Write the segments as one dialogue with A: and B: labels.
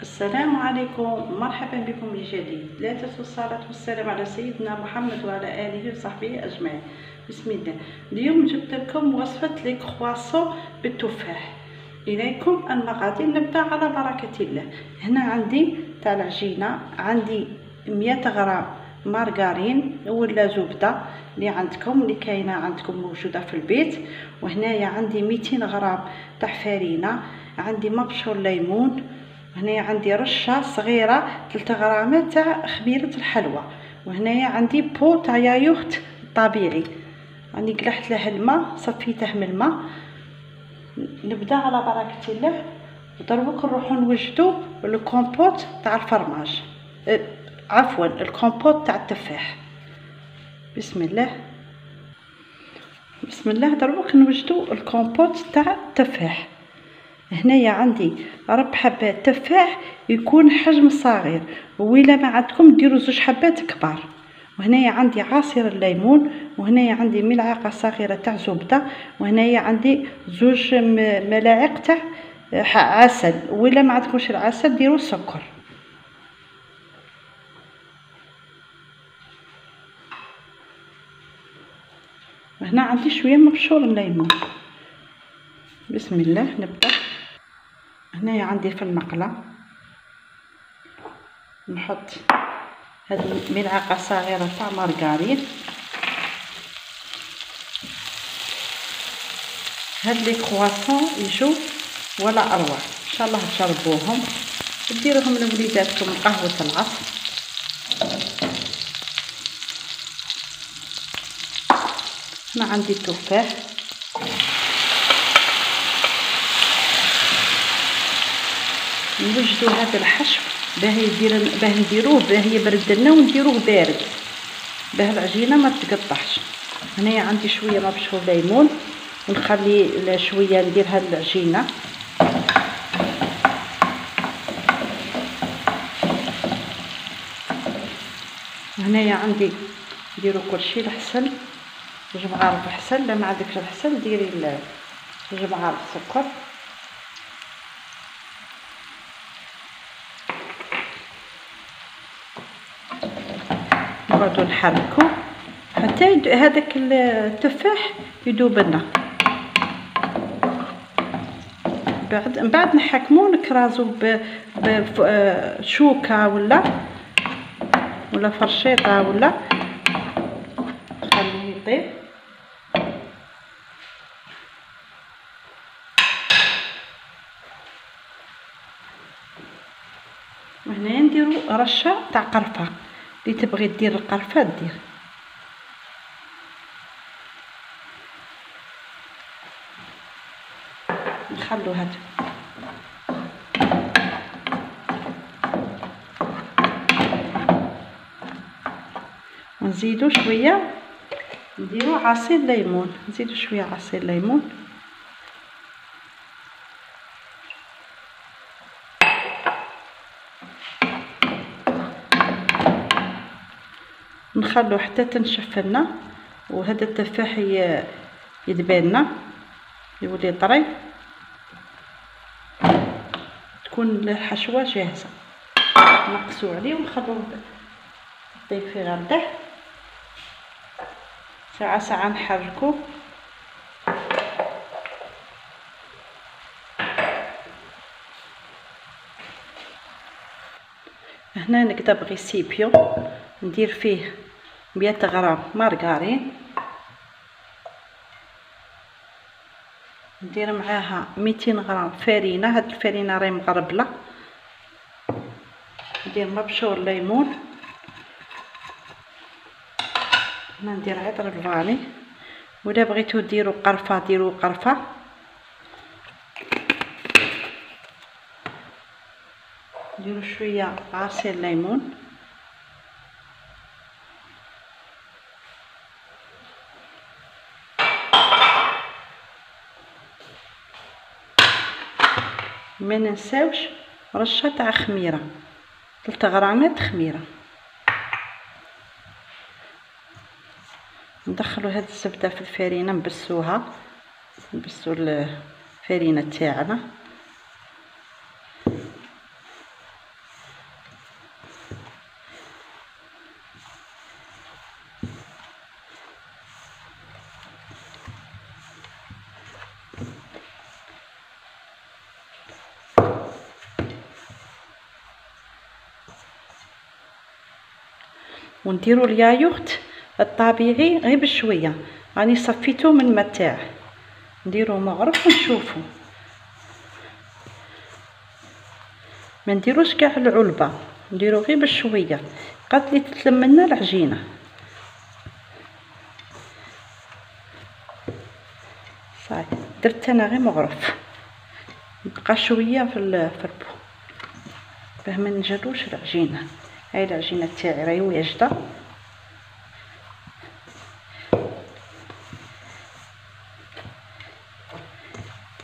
A: السلام عليكم. مرحبا بكم من جديد. لا تنسوا الصلاة والسلام على سيدنا محمد وعلى آله وصحبه أجمعين. بسم الله. اليوم جبت لكم وصفة لي بالتفاح. إليكم المقادير نبدأ على بركة الله. هنا عندي تاع العجينة عندي مية غرام مارغارين ولا زبدة اللي عندكم اللي كاينة عندكم موجودة في البيت. وهنايا عندي 200 غرام تاع عندي مبشور ليمون هنايا عندي رشة صغيرة 3 غرامات تاع خميره الحلوى وهنايا عندي pot تاع يايوخت طبيعي راني قلعت له الماء صفيته من الماء. نبدأ على بركة الله. ودروك نروحو نوجدو الكومبوت تاع الفرماج. أه عفوا الكومبوت تاع التفاح. بسم الله. بسم الله دروك نوجدو الكومبوت تاع التفاح. هنايا عندي ربع حبات تفاح يكون حجم صغير وإلا ما عندكم ديروا زوج حبات كبار. وهنايا عندي عصير الليمون وهنايا عندي ملعقة صغيرة تاع زبدة وهنايا عندي زوج ملاعق تاع عسل. وإلا ما عندكمش العسل ديروا السكر. وهنا عندي شوية مبشور الليمون. بسم الله نبدأ. هنايا عندي في المقلة. نحط هذه ملعقة صغيرة تاع مارغرين هاد لي كرواسون يجو ولا أروع. إن شاء الله تجربوهم. ديروهم لوليداتكم قهوة العصر. هنا عندي التفاح نوجدو هذا الحشو باه يدير باه نديروه باه يبرد لنا ونديروه بارد. باه العجينة ما تقطعش هنايا عندي شوية مبشور ليمون ونخلي شوية ندير هاد العجينة. هنايا عندي نديرو كلشي الحسل جوج معالق الحسل لا ما عندكش الحسل ديري جوج معالق سكر نقعدو نحركو حتى هذاك التفاح يذوب لنا بعد من بعد نحكمو نكرازو بشوكه ولا ولا فرشيطة ولا. نخليه يطيب. وهنا نديرو رشة تاع قرفة. اللي تبغي دير القرفة دير. نخلو هاد. ونزيدو شوية. نديرو عصير ليمون. نزيدو شوية عصير ليمون. نخلو حتى تنشف لنا. وهذا التفاح يدبالنا يولي طري. تكون الحشوه جاهزة. نقصو عليه ونخلو يطيب في غرده ساعة ساعة نحركو. هنا نكتب غيسيبيو ندير فيه مية غرام. مارغرين ندير معاها ميتين غرام. فرينة هاد الفرينة راهي مغربلة. ندير مبشور ليمون. هنا ندير عطر ال vanille. ولا بغيتو ديرو قرفة ديرو قرفة. نديرو شوية عصير ليمون. ما ننساوش رشة تاع خميرة. 3 غرامات خميرة. ندخلو هاد الزبدة في الفرينة نبسوها. نبسو الفرينة تاعنا. ونديرو اليايوغت الطبيعي غير بشوية. راني صفيته من الماء تاعه نديرو مغرف ونشوفو. ما نديروش كاع العلبة. نديرو غير بشوية. قد لي تتلم لنا العجينة. صافي. درت أنا غير مغرف. بقى شوية في البو. باه ما نجروش العجينة. هاي العجينه تاعي راهي واجده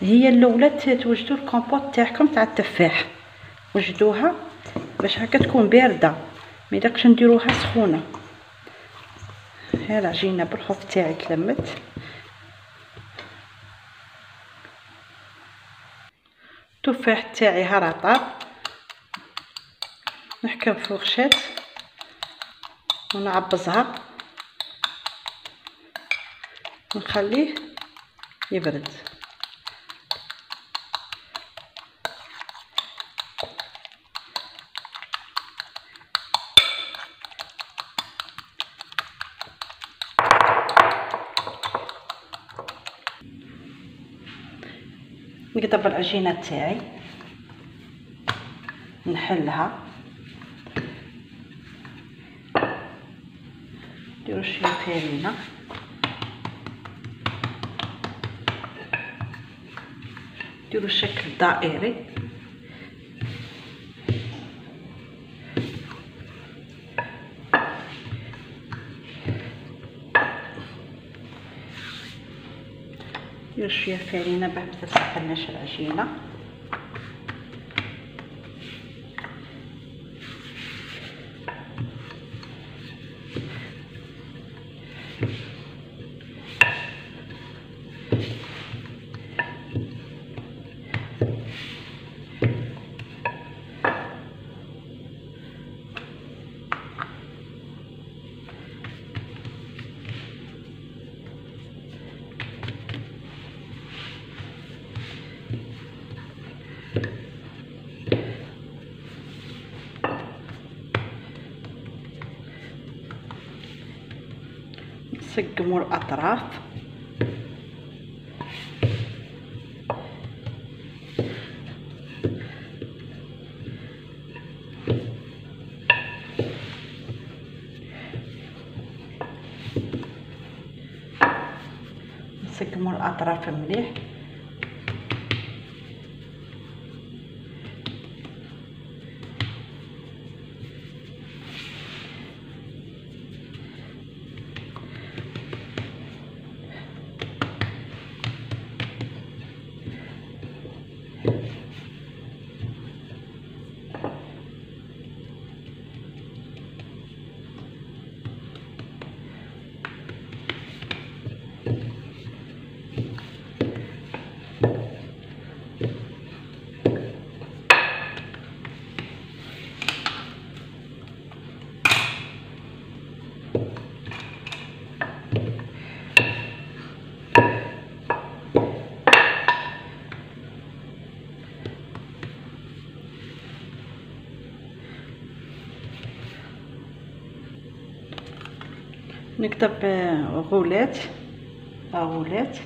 A: هي الأولى توجدوا الكومبوت تاعكم تاع التفاح. وجدوها باش هكا تكون باردة. ما نديروها سخونة. ها العجينه بالخوف تاعي تلمت التفاح تاعي ها راه طاب نحكم فوغشات ونعبزها ونخليه يبرد. نقطب العجينه تاعي. نحلها نديرو شوية فرينه نديرو شكل دائري. ندير شوية فرينه باه ما تتسحلناش العجينه نسقموا الاطراف نسقموا الاطراف مليح. نكتب غولات. غولات.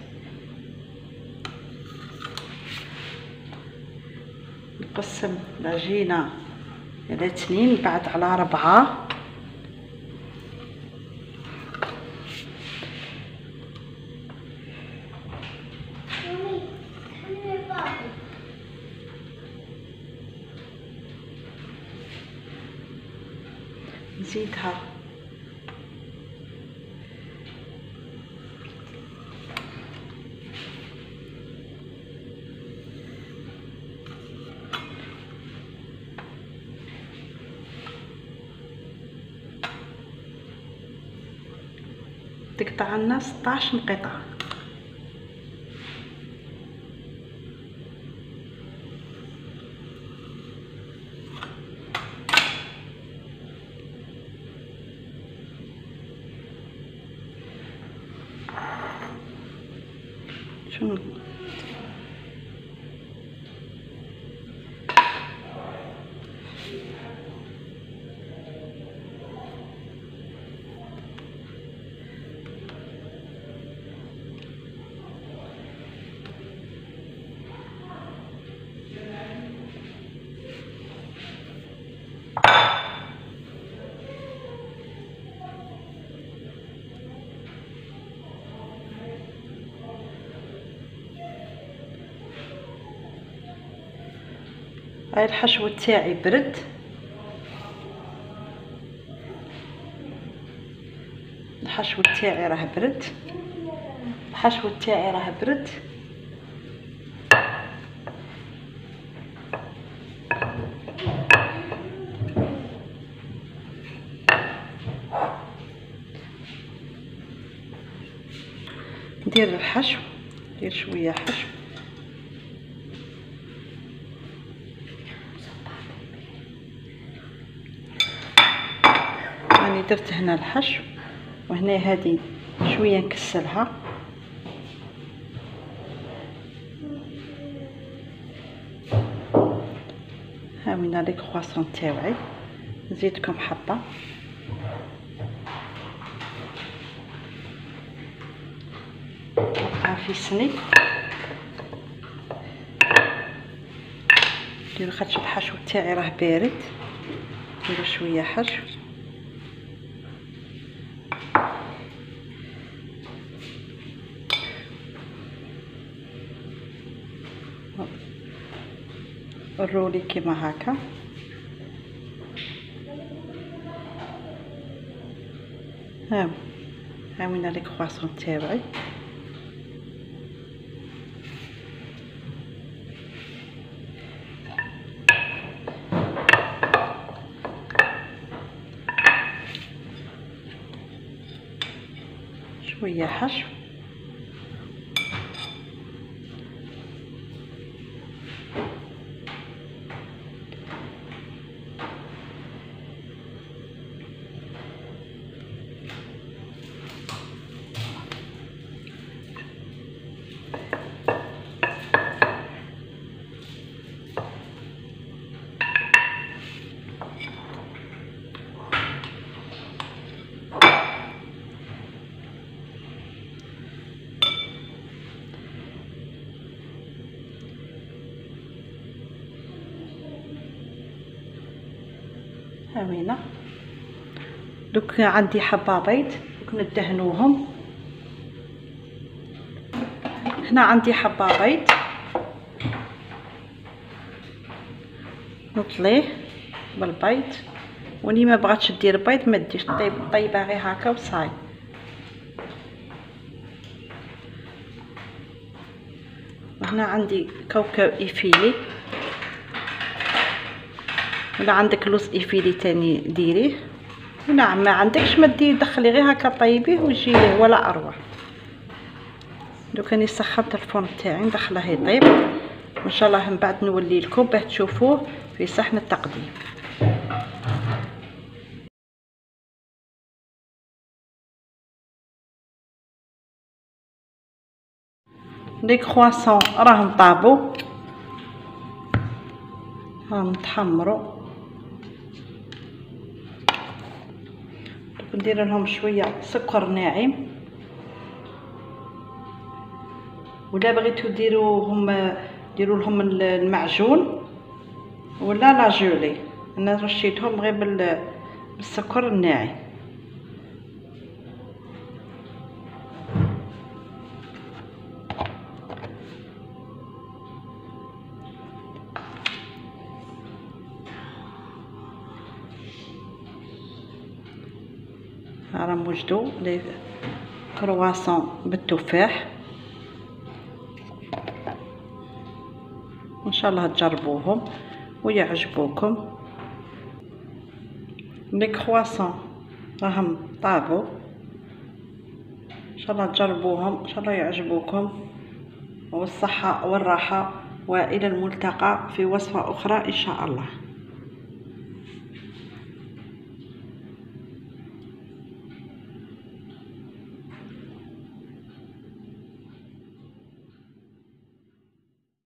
A: نقسم العجينة على اثنين بعد على ربعة نزيدها. لنا 16 قطعة شنو؟ هاي الحشو تاعي برد. الحشو تاعي راه برد. الحشو تاعي راه برد. ندير الحشو ندير شوية حشو. درت هنا الحشو وهنا هذه شوية نكسلها ها وين لي كرواسون تاوعي. نزيدكم حبه نقطعها في سني نديرو خاطش الحشو تاعي راه بارد نديرو شوية حشو. الرولي كيما هكا. ها ها وين لي كرواسون تاوعي شوية حشو. هاوينا دوك عندي حبة بيض دوك ندهنوهم. هنا عندي حبة بيض. نطليه بالبيض. ولي ما بغاتش دير بيض ما ديرش طيب طيبها غير هكا وصاي. هنا عندي كوكاو effilé. ولا عندك لوز effilé تاني ديريه نعم ما عندكش ما دير دخلي غير هكا طيبيه ويجي ولا أروع. دوك راني سخنت الفرن تاعي ندخله يطيب وإن شاء الله من بعد نولي لكم باه تشوفوه في صحن التقديم. les croissants راهم طابو. راهم تحمروا ندير لهم شوية سكر ناعم. ولا بغيتو ديروهم ديروا لهم المعجون ولا لا جولي. أنا رشيتهم غير بالسكر الناعم. وجدوا لي كرواسون بالتفاح. إن شاء الله تجربوهم ويعجبوكم. لي كرواسون راهم طابوا إن شاء الله تجربوهم إن شاء الله يعجبوكم. والصحة والراحة وإلى الملتقى في وصفة أخرى إن شاء الله.